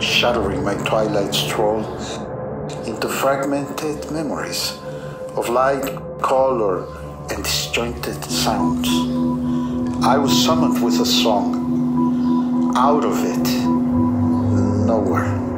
shattering my twilight stroll into fragmented memories of light, color, and disjointed sounds. I was summoned with a song. Out of it, nowhere.